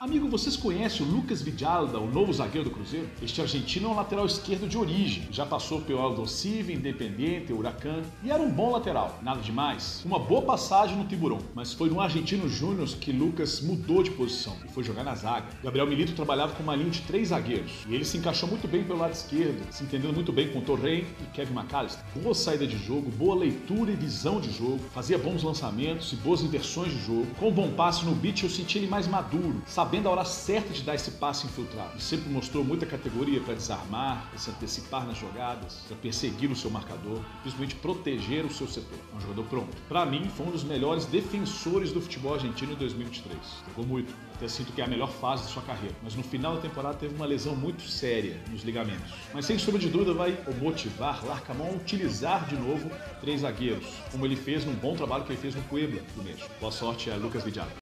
Amigo, vocês conhecem o Lucas Vidalda, o novo zagueiro do Cruzeiro? Este argentino é um lateral esquerdo de origem. Já passou pelo Aldosive, Independente, Huracan e era um bom lateral. Nada demais. Uma boa passagem no Tiburão, mas foi no Argentino Júnior que Lucas mudou de posição e foi jogar na zaga. Gabriel Milito trabalhava com uma linha de três zagueiros e ele se encaixou muito bem pelo lado esquerdo, se entendendo muito bem com Torren e Kevin McAllister. Boa saída de jogo, boa leitura e visão de jogo, fazia bons lançamentos e boas inversões de jogo. Com um bom passe no beat eu senti ele mais maduro, sabendo a hora certa de dar esse passe infiltrado. Sempre mostrou muita categoria para desarmar, para se antecipar nas jogadas, para perseguir o seu marcador, principalmente proteger o seu setor. É um jogador pronto. Para mim, foi um dos melhores defensores do futebol argentino em 2023. Jogou muito. Até sinto que é a melhor fase da sua carreira. Mas no final da temporada teve uma lesão muito séria nos ligamentos. Mas sem sombra de dúvida vai motivar Larcamão a utilizar de novo três zagueiros, como ele fez num bom trabalho que ele fez no Puebla do México. Boa sorte a Lucas Vidal.